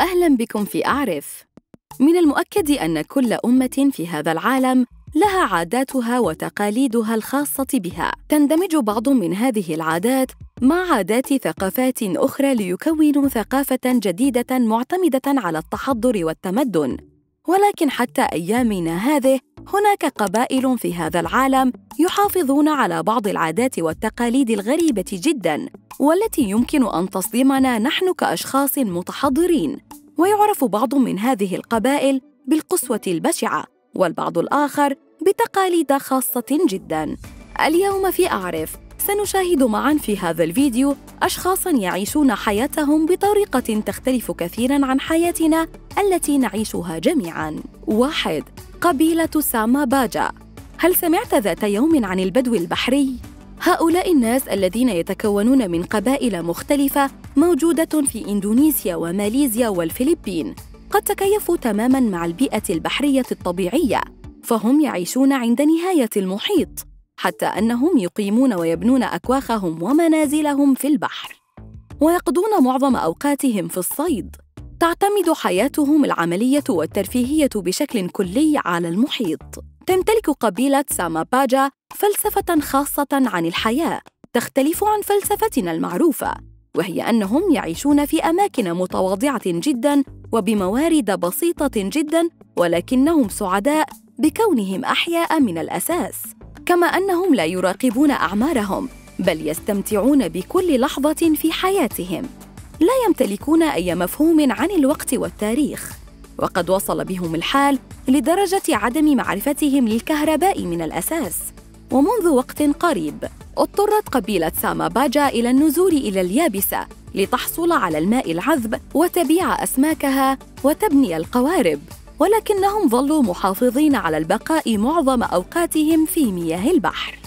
أهلا بكم في أعرف. من المؤكد أن كل أمة في هذا العالم لها عاداتها وتقاليدها الخاصة بها. تندمج بعض من هذه العادات مع عادات ثقافات أخرى ليكونوا ثقافة جديدة معتمدة على التحضر والتمدن. ولكن حتى أيامنا هذه هناك قبائل في هذا العالم يحافظون على بعض العادات والتقاليد الغريبة جداً والتي يمكن أن تصدمنا نحن كأشخاص متحضرين ويعرف بعض من هذه القبائل بالقسوة البشعة والبعض الآخر بتقاليد خاصة جداً اليوم في أعرف سنشاهد معا في هذا الفيديو أشخاصاً يعيشون حياتهم بطريقة تختلف كثيراً عن حياتنا التي نعيشها جميعاً. واحد قبيلة ساما باجا هل سمعت ذات يوم عن البدو البحري؟ هؤلاء الناس الذين يتكونون من قبائل مختلفة موجودة في إندونيسيا وماليزيا والفلبين قد تكيفوا تماماً مع البيئة البحرية الطبيعية فهم يعيشون عند نهاية المحيط حتى أنهم يقيمون ويبنون أكواخهم ومنازلهم في البحر ويقضون معظم أوقاتهم في الصيد تعتمد حياتهم العملية والترفيهية بشكل كلي على المحيط. تمتلك قبيلة ساماباجا فلسفة خاصة عن الحياة تختلف عن فلسفتنا المعروفة، وهي أنهم يعيشون في أماكن متواضعة جداً وبموارد بسيطة جداً ولكنهم سعداء بكونهم أحياء من الأساس، كما أنهم لا يراقبون أعمارهم بل يستمتعون بكل لحظة في حياتهم. لا يمتلكون أي مفهوم عن الوقت والتاريخ وقد وصل بهم الحال لدرجة عدم معرفتهم للكهرباء من الأساس. ومنذ وقت قريب اضطرت قبيلة ساما باجا إلى النزول إلى اليابسة لتحصل على الماء العذب وتبيع أسماكها وتبني القوارب. ولكنهم ظلوا محافظين على البقاء معظم أوقاتهم في مياه البحر.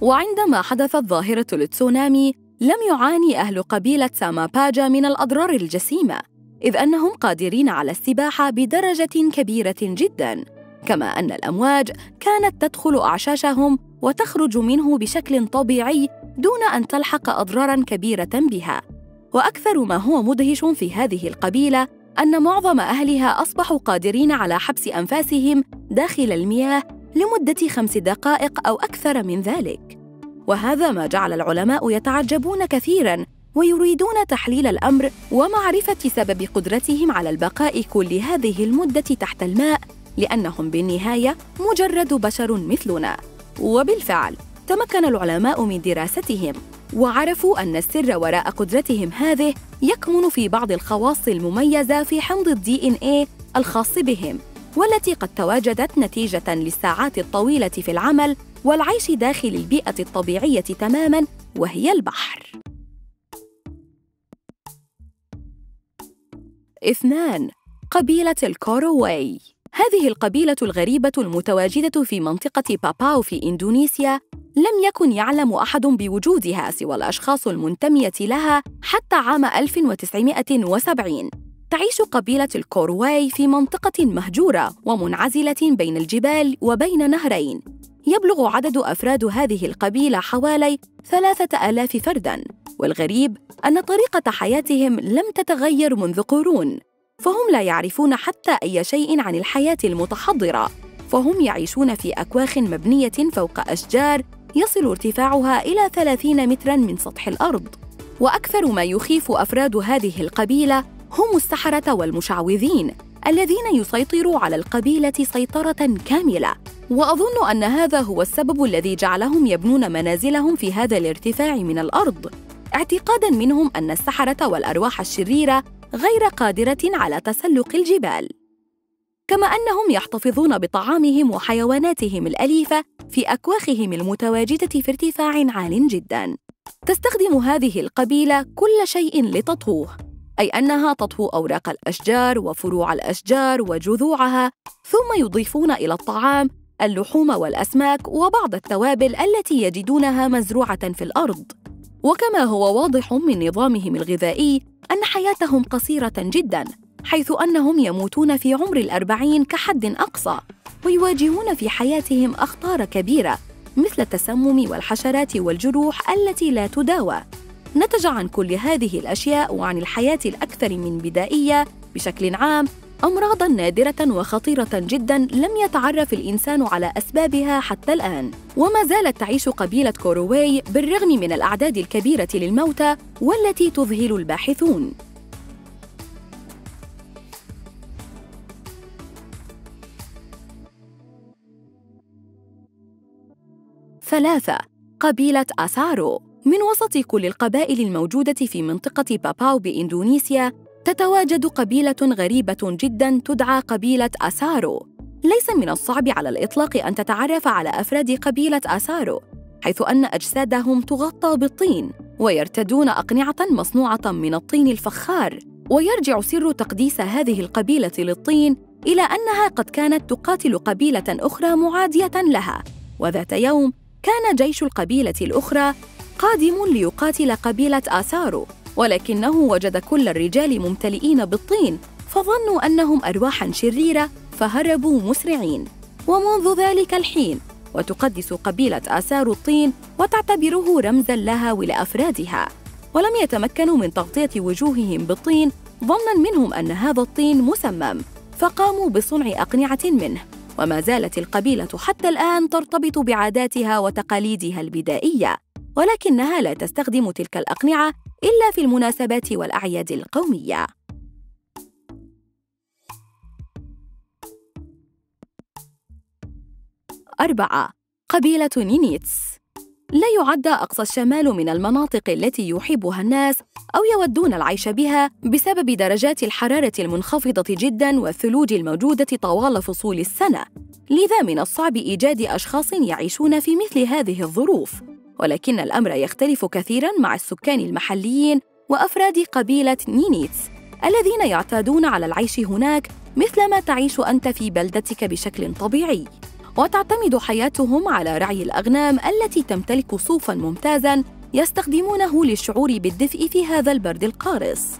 وعندما حدثت ظاهرة التسونامي لم يعاني أهل قبيلة ساماباجا من الأضرار الجسيمة إذ أنهم قادرين على السباحة بدرجة كبيرة جداً كما أن الأمواج كانت تدخل أعشاشهم وتخرج منه بشكل طبيعي دون أن تلحق أضرارا كبيرة بها. وأكثر ما هو مدهش في هذه القبيلة أن معظم أهلها أصبحوا قادرين على حبس أنفاسهم داخل المياه لمدة خمس دقائق أو أكثر من ذلك. وهذا ما جعل العلماء يتعجبون كثيرا ويريدون تحليل الأمر ومعرفة سبب قدرتهم على البقاء كل هذه المدة تحت الماء لأنهم بالنهاية مجرد بشر مثلنا. وبالفعل تمكن العلماء من دراستهم وعرفوا أن السر وراء قدرتهم هذه يكمن في بعض الخواص المميزة في حمض الدي ان اي الخاص بهم. والتي قد تواجدت نتيجة للساعات الطويلة في العمل والعيش داخل البيئة الطبيعية تماماً وهي البحر. اثنان قبيلة الكوروواي هذه القبيلة الغريبة المتواجدة في منطقة باباو في إندونيسيا لم يكن يعلم أحد بوجودها سوى الأشخاص المنتمية لها حتى عام 1970 تعيش قبيلة الكورواي في منطقة مهجورة ومنعزلة بين الجبال وبين نهرين. يبلغ عدد أفراد هذه القبيلة حوالي ثلاثة آلاف فرداً. والغريب أن طريقة حياتهم لم تتغير منذ قرون. فهم لا يعرفون حتى أي شيء عن الحياة المتحضرة. فهم يعيشون في أكواخ مبنية فوق أشجار يصل ارتفاعها إلى 30 متراً من سطح الأرض. وأكثر ما يخيف أفراد هذه القبيلة هم السحرة والمشعوذين الذين يسيطروا على القبيلة سيطرة كاملة. وأظن أن هذا هو السبب الذي جعلهم يبنون منازلهم في هذا الارتفاع من الأرض. اعتقادا منهم أن السحرة والأرواح الشريرة غير قادرة على تسلق الجبال. كما أنهم يحتفظون بطعامهم وحيواناتهم الأليفة في أكواخهم المتواجدة في ارتفاع عال جدا. تستخدم هذه القبيلة كل شيء لتطهوه أي أنها تطهو أوراق الأشجار وفروع الأشجار وجذوعها ثم يضيفون إلى الطعام اللحوم والأسماك وبعض التوابل التي يجدونها مزروعة في الأرض. وكما هو واضح من نظامهم الغذائي أن حياتهم قصيرة جدا حيث أنهم يموتون في عمر الأربعين كحد أقصى ويواجهون في حياتهم أخطار كبيرة مثل التسمم والحشرات والجروح التي لا تداوى. نتج عن كل هذه الأشياء وعن الحياة الأكثر من بدائية بشكل عام أمراضاً نادرة وخطيرة جداً لم يتعرف الإنسان على أسبابها حتى الآن. وما زالت تعيش قبيلة كوروواي بالرغم من الأعداد الكبيرة للموتى والتي تذهل الباحثون. ثلاثة قبيلة أسارو. من وسط كل القبائل الموجودة في منطقة باباو بإندونيسيا تتواجد قبيلة غريبة جدا تدعى قبيلة أسارو. ليس من الصعب على الإطلاق أن تتعرف على أفراد قبيلة أسارو حيث أن أجسادهم تغطى بالطين ويرتدون أقنعة مصنوعة من الطين الفخار. ويرجع سر تقديس هذه القبيلة للطين إلى أنها قد كانت تقاتل قبيلة أخرى معادية لها. وذات يوم كان جيش القبيلة الأخرى قادم ليقاتل قبيلة آسارو ولكنه وجد كل الرجال ممتلئين بالطين فظنوا أنهم أرواحاً شريرة فهربوا مسرعين. ومنذ ذلك الحين وتقدس قبيلة آسارو الطين وتعتبره رمزاً لها ولأفرادها. ولم يتمكنوا من تغطية وجوههم بالطين ظناً منهم أن هذا الطين مسمم فقاموا بصنع أقنعة منه. وما زالت القبيلة حتى الآن ترتبط بعاداتها وتقاليدها البدائية. ولكنها لا تستخدم تلك الأقنعة إلا في المناسبات والأعياد القومية. أربعة قبيلة نينيتس. لا يعد أقصى الشمال من المناطق التي يحبها الناس أو يودون العيش بها بسبب درجات الحرارة المنخفضة جداً والثلوج الموجودة طوال فصول السنة، لذا من الصعب إيجاد أشخاص يعيشون في مثل هذه الظروف، ولكن الأمر يختلف كثيراً مع السكان المحليين وأفراد قبيلة نينيتس الذين يعتادون على العيش هناك مثلما تعيش أنت في بلدتك بشكل طبيعي. وتعتمد حياتهم على رعي الأغنام التي تمتلك صوفاً ممتازاً يستخدمونه للشعور بالدفء في هذا البرد القارس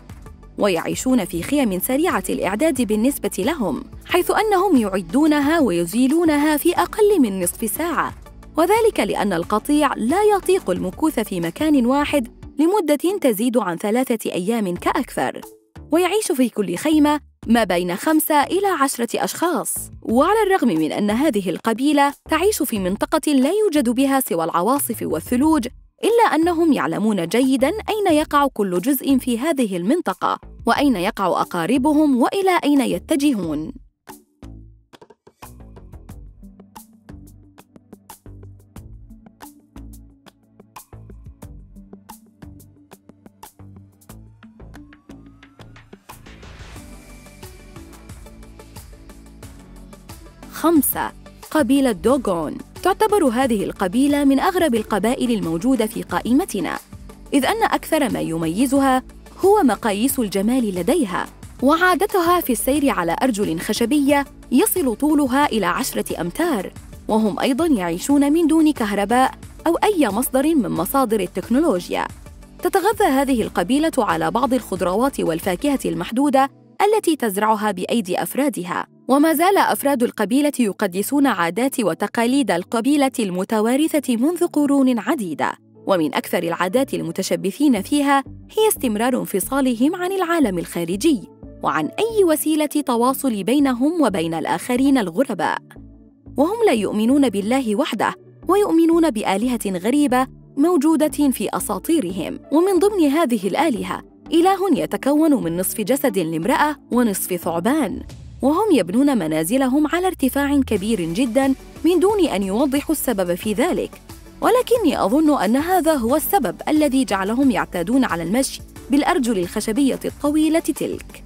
ويعيشون في خيم سريعة الإعداد بالنسبة لهم حيث أنهم يعدونها ويزيلونها في أقل من نصف ساعة. وذلك لأن القطيع لا يطيق المكوث في مكان واحد لمدة تزيد عن ثلاثة أيام كأكثر. ويعيش في كل خيمة ما بين خمسة إلى عشرة أشخاص. وعلى الرغم من أن هذه القبيلة تعيش في منطقة لا يوجد بها سوى العواصف والثلوج إلا أنهم يعلمون جيداً أين يقع كل جزء في هذه المنطقة وأين يقع أقاربهم وإلى أين يتجهون. خمسة قبيلة دوغون. تعتبر هذه القبيلة من أغرب القبائل الموجودة في قائمتنا. إذ أن أكثر ما يميزها هو مقاييس الجمال لديها وعادتها في السير على أرجل خشبية يصل طولها إلى عشرة أمتار. وهم أيضاً يعيشون من دون كهرباء أو أي مصدر من مصادر التكنولوجيا. تتغذى هذه القبيلة على بعض الخضروات والفاكهة المحدودة التي تزرعها بأيدي أفرادها. وما زال أفراد القبيلة يقدسون عادات وتقاليد القبيلة المتوارثة منذ قرون عديدة ومن أكثر العادات المتشبثين فيها هي استمرار انفصالهم عن العالم الخارجي وعن أي وسيلة تواصل بينهم وبين الآخرين الغرباء. وهم لا يؤمنون بالله وحده ويؤمنون بآلهة غريبة موجودة في أساطيرهم. ومن ضمن هذه الآلهة إله يتكون من نصف جسد لامرأة ونصف ثعبان. وهم يبنون منازلهم على ارتفاع كبير جدا من دون أن يوضحوا السبب في ذلك. ولكني أظن أن هذا هو السبب الذي جعلهم يعتادون على المشي بالأرجل الخشبية الطويلة تلك.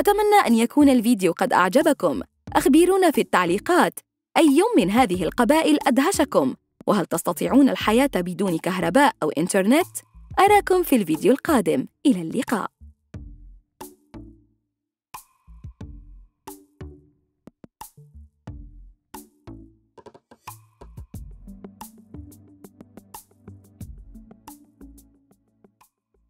أتمنى أن يكون الفيديو قد أعجبكم. أخبرونا في التعليقات. أي من هذه القبائل أدهشكم؟ وهل تستطيعون الحياة بدون كهرباء أو إنترنت؟ أراكم في الفيديو القادم. إلى اللقاء.